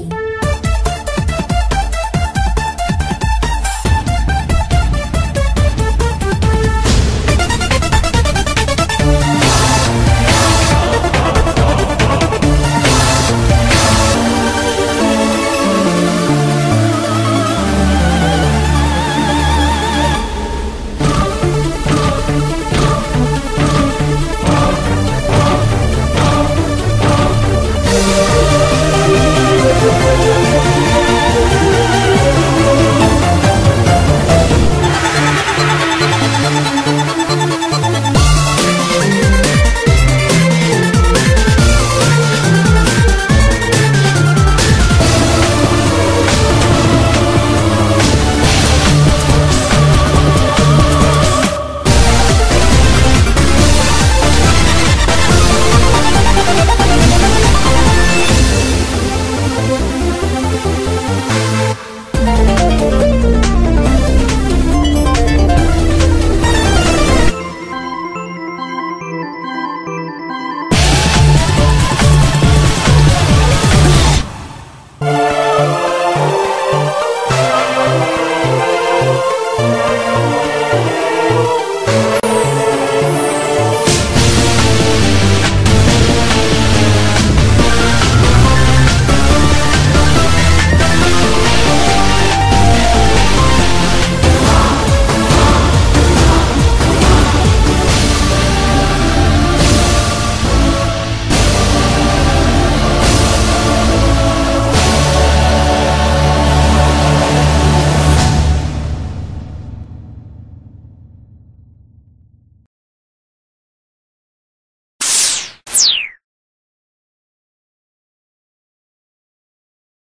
day.